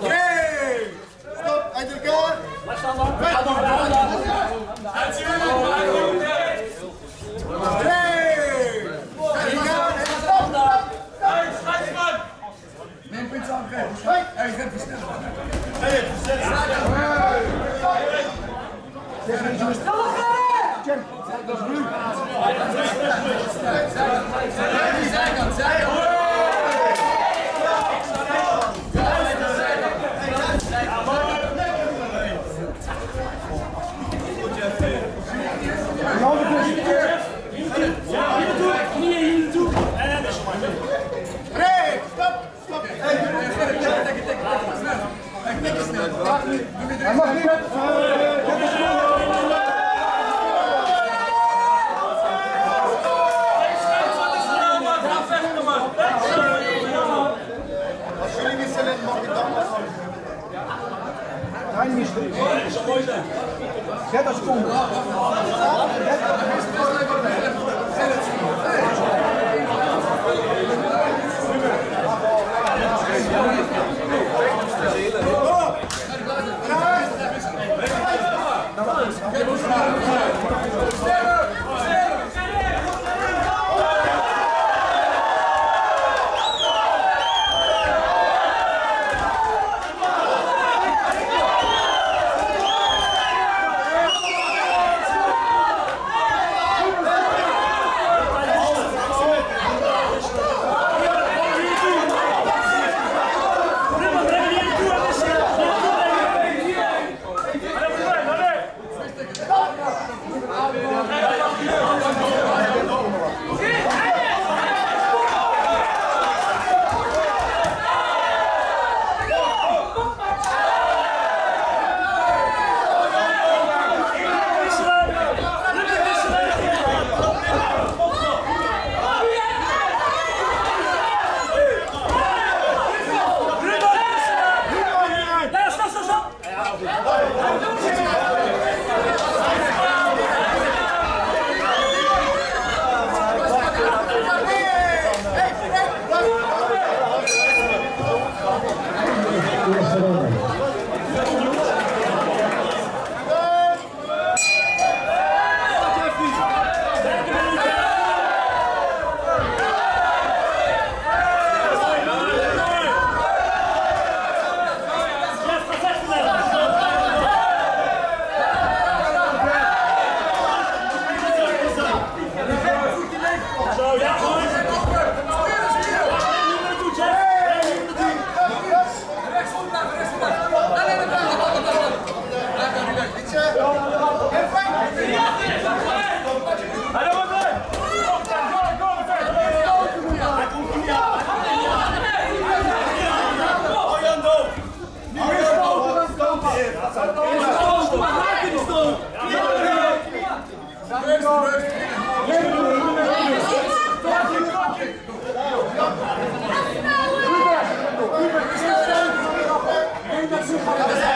Twee! Stop, uit elkaar! Twee! Uit elkaar en stop! Neem punt aan, Hij gaat versnellen. Breek! Nein, nicht. Wer das kommt? Wer das kommt? 감사합니다.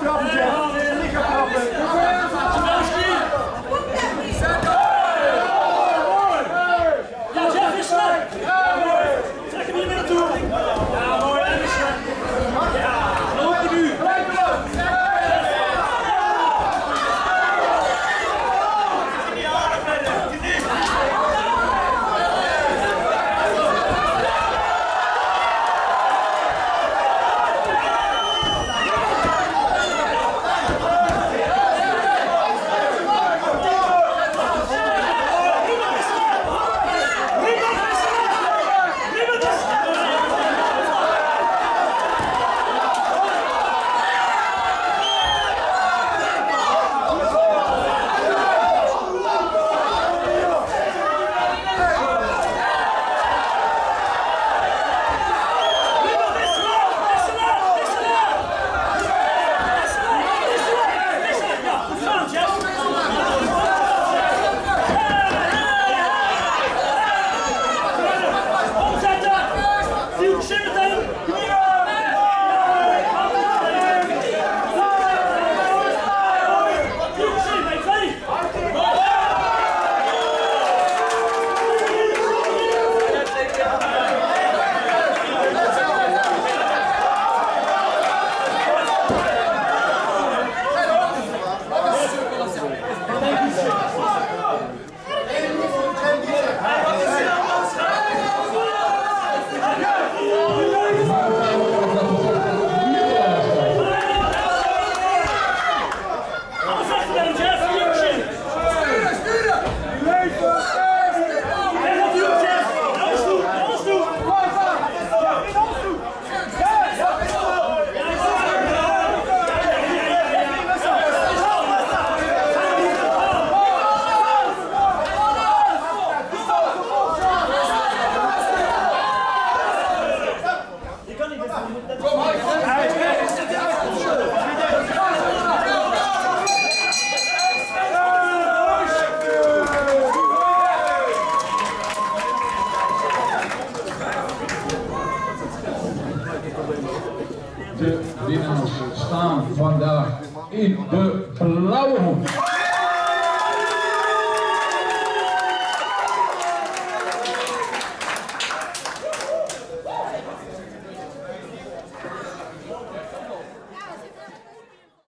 Good drop. vandaag in de blauwe hoek.